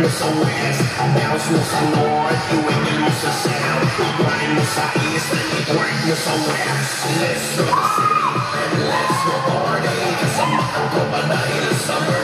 muss am we're muss am North, Wicked East, West. Let's go the let's go party, cause I'm up over night, summer.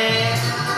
É...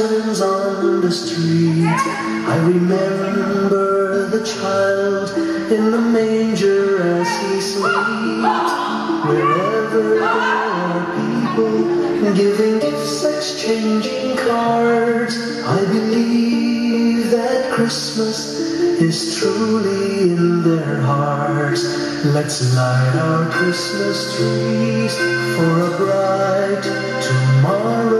on the street. I remember the child in the manger as he sleeps. Wherever there are people giving gifts, exchanging cards, I believe that Christmas is truly in their hearts. Let's light our Christmas trees for a bright tomorrow.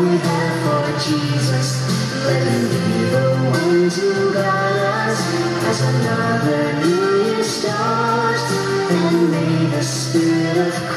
are one. to guide us as another New noise, noise. Someone so in love.